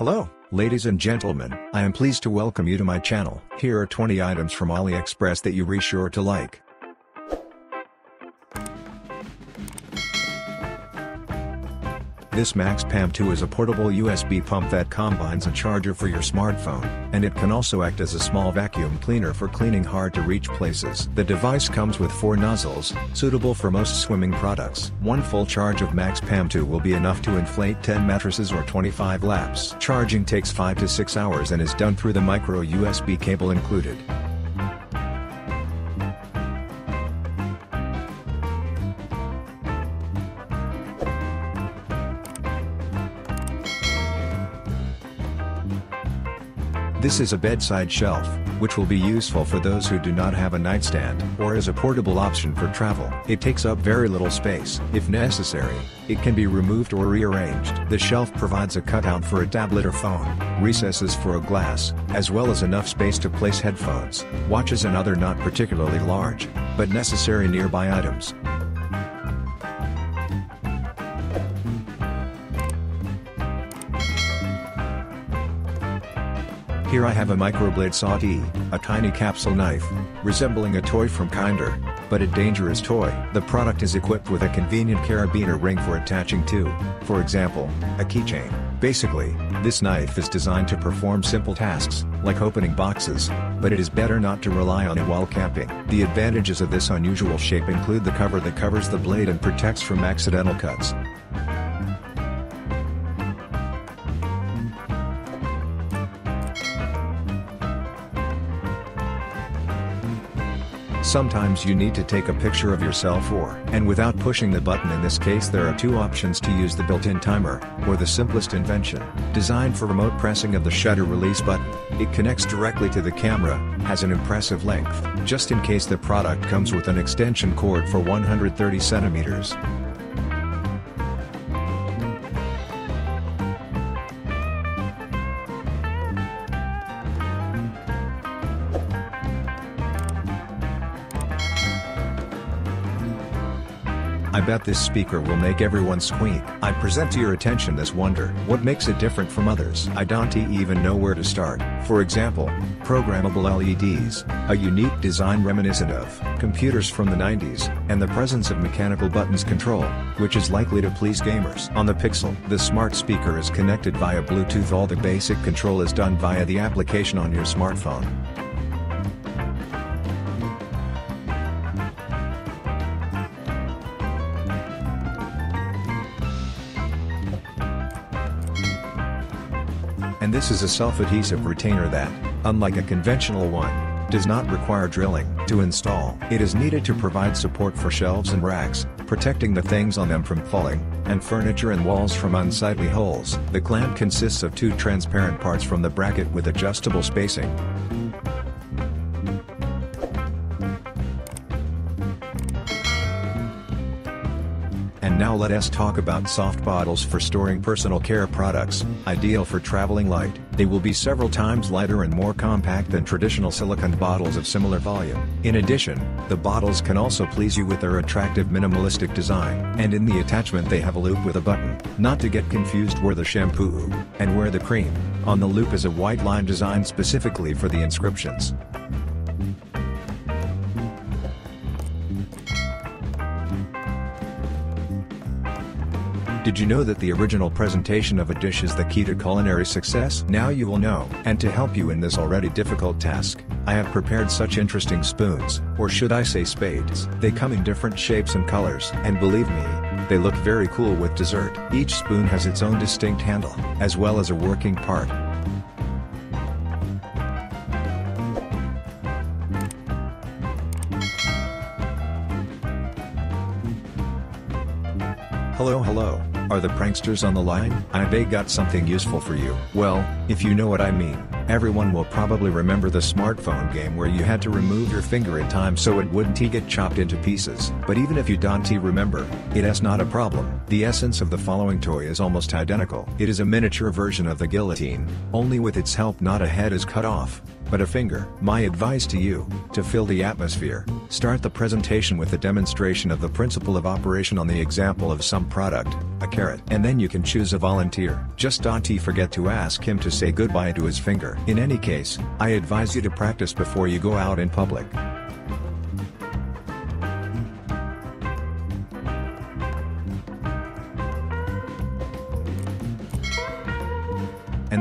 Hello, ladies and gentlemen, I am pleased to welcome you to my channel. Here are 20 items from AliExpress that you be sure to like. This Max Pump 2 is a portable USB pump that combines a charger for your smartphone, and it can also act as a small vacuum cleaner for cleaning hard-to-reach places. The device comes with four nozzles, suitable for most swimming products. One full charge of Max Pump 2 will be enough to inflate 10 mattresses or 25 laps. Charging takes 5 to 6 hours and is done through the micro USB cable included. This is a bedside shelf, which will be useful for those who do not have a nightstand, or as a portable option for travel. It takes up very little space. If necessary, it can be removed or rearranged. The shelf provides a cutout for a tablet or phone, recesses for a glass, as well as enough space to place headphones, watches and other not particularly large, but necessary nearby items. Here I have a microblade saute, a tiny capsule knife, resembling a toy from Kinder, but a dangerous toy. The product is equipped with a convenient carabiner ring for attaching to, for example, a keychain. Basically, this knife is designed to perform simple tasks, like opening boxes, but it is better not to rely on it while camping. The advantages of this unusual shape include the cover that covers the blade and protects from accidental cuts. Sometimes you need to take a picture of yourself or, and without pushing the button in this case there are two options to use the built-in timer, or the simplest invention, designed for remote pressing of the shutter release button. It connects directly to the camera, has an impressive length, just in case the product comes with an extension cord for 130 centimeters. Bet this speaker will make everyone squeak. I present to your attention this wonder. What makes it different from others? I don't even know where to start. For example, programmable LEDs, a unique design reminiscent of computers from the 90s, and the presence of mechanical buttons control, which is likely to please gamers. On the Pixel, the smart speaker is connected via Bluetooth all the basic control is done via the application on your smartphone. This is a self-adhesive retainer that, unlike a conventional one, does not require drilling to install. It is needed to provide support for shelves and racks, protecting the things on them from falling, and furniture and walls from unsightly holes. The clamp consists of two transparent parts from the bracket with adjustable spacing. Now let us talk about soft bottles for storing personal care products, ideal for traveling light. They will be several times lighter and more compact than traditional silicone bottles of similar volume. In addition, the bottles can also please you with their attractive minimalistic design. And in the attachment they have a loop with a button, not to get confused where the shampoo, and where the cream. On the loop is a white line designed specifically for the inscriptions. Did you know that the original presentation of a dish is the key to culinary success? Now you will know. And to help you in this already difficult task, I have prepared such interesting spoons, or should I say spades. They come in different shapes and colors. And believe me, they look very cool with dessert. Each spoon has its own distinct handle, as well as a working part. Hello hello. Are the pranksters on the line? I they got something useful for you. Well, if you know what I mean. Everyone will probably remember the smartphone game where you had to remove your finger in time so it wouldn't get chopped into pieces. But even if you don't remember, it is not a problem. The essence of the following toy is almost identical. It is a miniature version of the guillotine, only with its help not a head is cut off, but a finger. My advice to you, to fill the atmosphere, start the presentation with a demonstration of the principle of operation on the example of some product, a carrot. And then you can choose a volunteer. Just don't forget to ask him to say goodbye to his finger. In any case, I advise you to practice before you go out in public.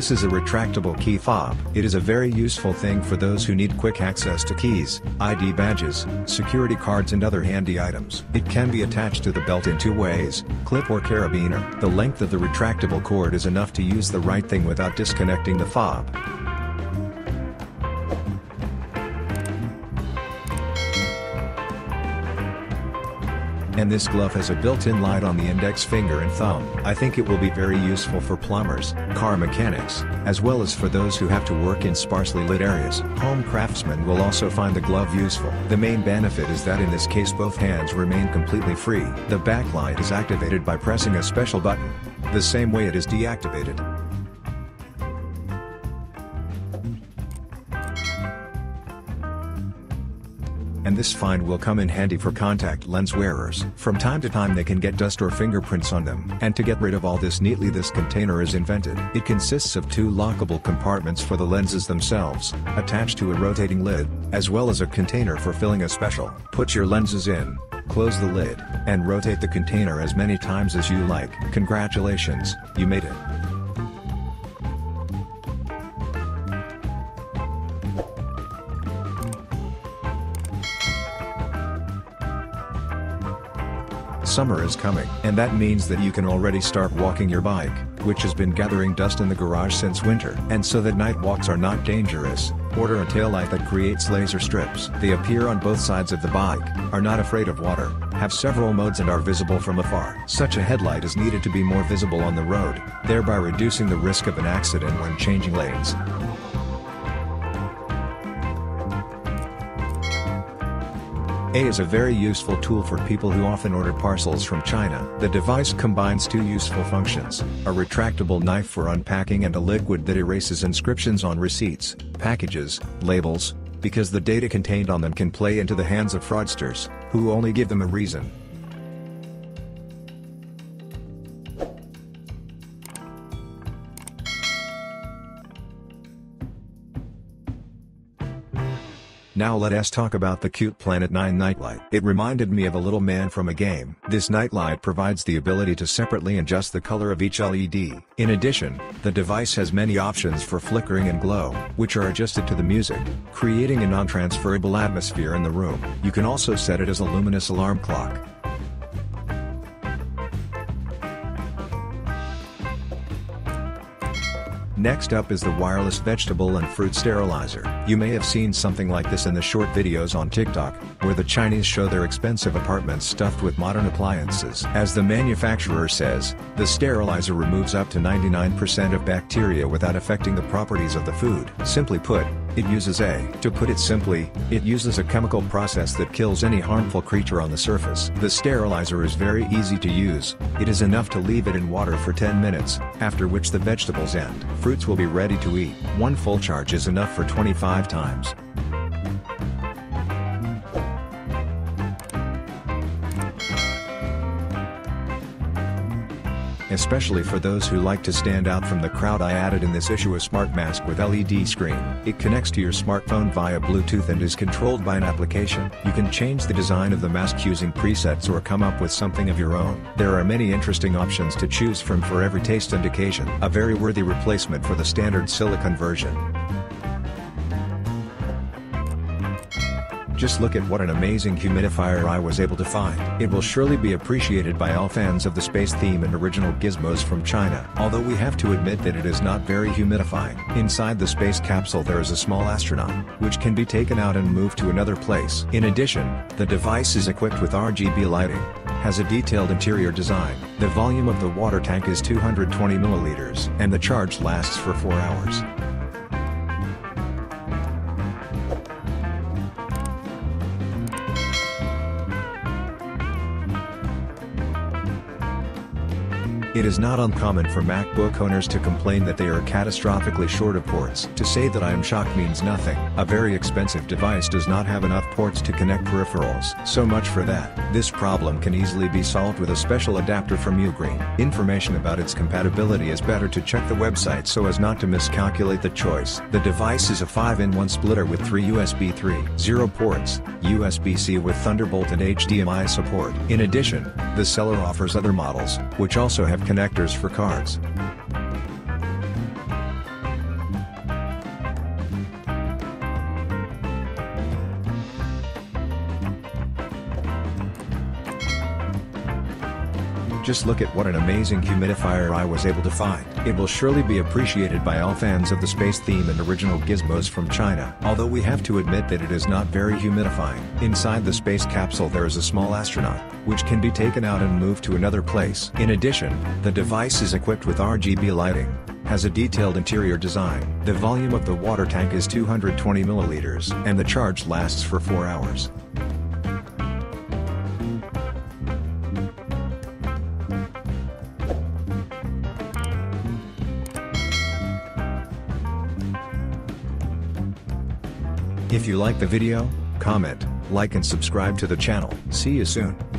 This is a retractable key fob. It is a very useful thing for those who need quick access to keys, ID badges, security cards and other handy items. It can be attached to the belt in two ways, clip or carabiner. The length of the retractable cord is enough to use the right thing without disconnecting the fob. And this glove has a built-in light on the index finger and thumb. I think it will be very useful for plumbers, car mechanics, as well as for those who have to work in sparsely lit areas. Home craftsmen will also find the glove useful. The main benefit is that in this case both hands remain completely free. The backlight is activated by pressing a special button, the same way it is deactivated. And this find will come in handy for contact lens wearers. From time to time they can get dust or fingerprints on them. And to get rid of all this neatly this container is invented. It consists of two lockable compartments for the lenses themselves, attached to a rotating lid, as well as a container for filling a special. Put your lenses in, close the lid, and rotate the container as many times as you like. Congratulations, you made it. Summer is coming, and that means that you can already start walking your bike, which has been gathering dust in the garage since winter. And so that night walks are not dangerous, order a taillight that creates laser strips. They appear on both sides of the bike, are not afraid of water, have several modes and are visible from afar. Such a headlight is needed to be more visible on the road, thereby reducing the risk of an accident when changing lanes. A is a very useful tool for people who often order parcels from China. The device combines two useful functions, a retractable knife for unpacking and a liquid that erases inscriptions on receipts, packages, labels, because the data contained on them can play into the hands of fraudsters, who only give them a reason. Now let us talk about the cute Planet 9 nightlight. It reminded me of a little man from a game. This nightlight provides the ability to separately adjust the color of each LED. In addition, the device has many options for flickering and glow, which are adjusted to the music, creating a non-transferable atmosphere in the room. You can also set it as a luminous alarm clock. Next up is the wireless vegetable and fruit sterilizer. You may have seen something like this in the short videos on TikTok, where the Chinese show their expensive apartments stuffed with modern appliances. As the manufacturer says, the sterilizer removes up to 99% of bacteria without affecting the properties of the food. Simply put, it uses a. To put it simply, it uses a chemical process that kills any harmful creature on the surface. The sterilizer is very easy to use, it is enough to leave it in water for 10 minutes, after which the vegetables and fruits will be ready to eat. One full charge is enough for 25 times. Especially for those who like to stand out from the crowd I added in this issue a smart mask with LED screen. It connects to your smartphone via Bluetooth and is controlled by an application. You can change the design of the mask using presets or come up with something of your own. There are many interesting options to choose from for every taste and occasion. A very worthy replacement for the standard silicone version. Just look at what an amazing humidifier I was able to find. It will surely be appreciated by all fans of the space theme and original gizmos from China. Although we have to admit that it is not very humidifying. Inside the space capsule there is a small astronaut, which can be taken out and moved to another place. In addition, the device is equipped with RGB lighting, has a detailed interior design. The volume of the water tank is 220 milliliters, and the charge lasts for 4 hours. It is not uncommon for MacBook owners to complain that they are catastrophically short of ports. To say that I am shocked means nothing. A very expensive device does not have enough ports to connect peripherals. So much for that. This problem can easily be solved with a special adapter from Ugreen. Information about its compatibility is better to check the website so as not to miscalculate the choice. The device is a 5-in-1 splitter with 3 USB 3.0 ports, USB-C with Thunderbolt and HDMI support. In addition, the seller offers other models, which also have connectors for cards. Just look at what an amazing humidifier I was able to find. It will surely be appreciated by all fans of the space theme and original gizmos from China. Although we have to admit that it is not very humidifying. Inside the space capsule there is a small astronaut, which can be taken out and moved to another place. In addition, the device is equipped with RGB lighting, has a detailed interior design. The volume of the water tank is 220 milliliters, and the charge lasts for 4 hours. If you like the video, comment, like and subscribe to the channel. See you soon.